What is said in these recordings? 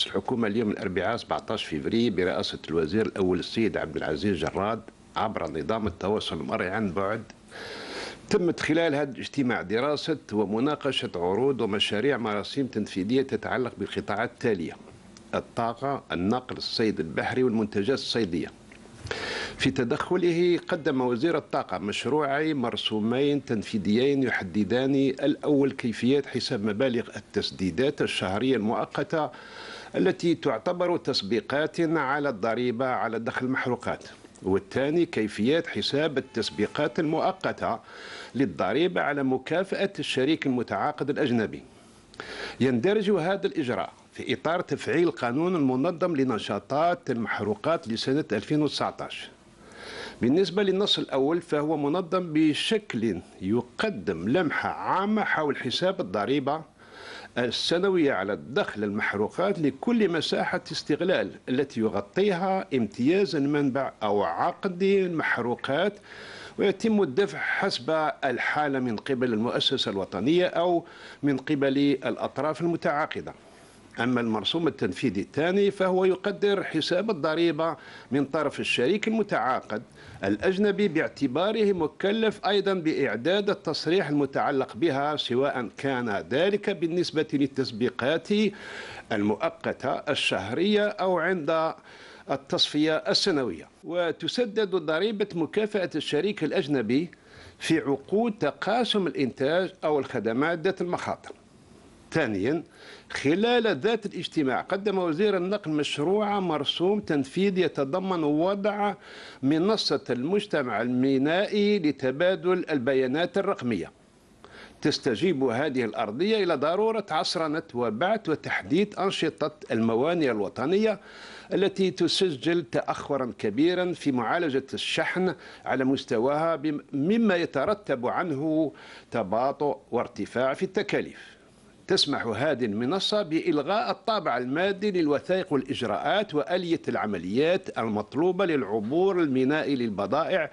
مجلس الحكومة اليوم الأربعاء 17 فبراير برئاسة الوزير الأول السيد عبد العزيز جراد عبر نظام التواصل المرئي عن بعد. تمت خلال هذا الاجتماع دراسة ومناقشة عروض ومشاريع مراسيم تنفيذية تتعلق بالقطاعات التالية. الطاقة النقل الصيد البحري والمنتجات الصيدية. في تدخله قدم وزير الطاقة مشروعي مرسومين تنفيذيين يحددان الأول كيفية حساب مبالغ التسديدات الشهرية المؤقتة التي تعتبر تسبيقات على الضريبة على دخل المحروقات. والثاني كيفية حساب التسبيقات المؤقتة للضريبة على مكافأة الشريك المتعاقد الأجنبي. يندرج هذا الإجراء في إطار تفعيل القانون المنظم لنشاطات المحروقات لسنة 2019 بالنسبة للنص الأول فهو منظم بشكل يقدم لمحة عامة حول حساب الضريبة السنوية على الدخل المحروقات لكل مساحة استغلال التي يغطيها امتياز المنبع أو عقد المحروقات ويتم الدفع حسب الحالة من قبل المؤسسة الوطنية أو من قبل الأطراف المتعاقدة. أما المرسوم التنفيذي الثاني فهو يقدر حساب الضريبة من طرف الشريك المتعاقد الأجنبي باعتباره مكلف أيضا بإعداد التصريح المتعلق بها سواء كان ذلك بالنسبة للتسبيقات المؤقتة الشهرية أو عند التصفية السنوية. وتسدد ضريبة مكافأة الشريك الأجنبي في عقود تقاسم الإنتاج أو الخدمات ذات المخاطر. ثانيا خلال ذات الاجتماع قدم وزير النقل مشروع مرسوم تنفيذ يتضمن وضع منصة المجتمع المينائي لتبادل البيانات الرقمية. تستجيب هذه الأرضية إلى ضرورة عصرنة وبعث وتحديد أنشطة الموانئ الوطنية التي تسجل تأخرا كبيرا في معالجة الشحن على مستواها مما يترتب عنه تباطؤ وارتفاع في التكاليف. تسمح هذه المنصة بإلغاء الطابع المادي للوثائق والإجراءات وآلية العمليات المطلوبة للعبور المينائي للبضائع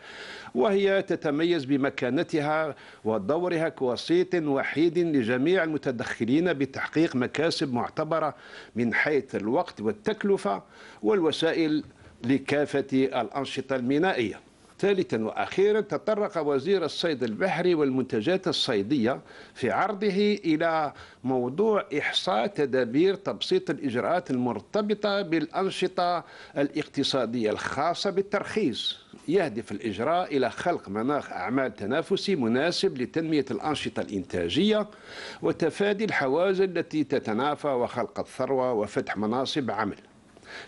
وهي تتميز بمكانتها ودورها كوسيط وحيد لجميع المتدخلين بتحقيق مكاسب معتبرة من حيث الوقت والتكلفة والوسائل لكافة الأنشطة المينائية. ثالثا وأخيرا تطرق وزير الصيد البحري والمنتجات الصيدية في عرضه إلى موضوع إحصاء تدابير تبسيط الإجراءات المرتبطة بالأنشطة الاقتصادية الخاصة بالترخيص. يهدف الإجراء إلى خلق مناخ أعمال تنافسي مناسب لتنمية الأنشطة الإنتاجية وتفادي الحواجز التي تتنافى وخلق الثروة وفتح مناصب عمل.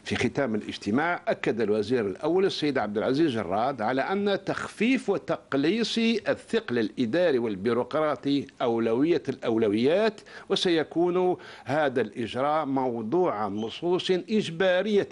في ختام الاجتماع أكد الوزير الأول السيد عبد العزيز جراد على أن تخفيف وتقليص الثقل الإداري والبيروقراطي أولوية الأولويات وسيكون هذا الإجراء موضوع نصوص إجبارية.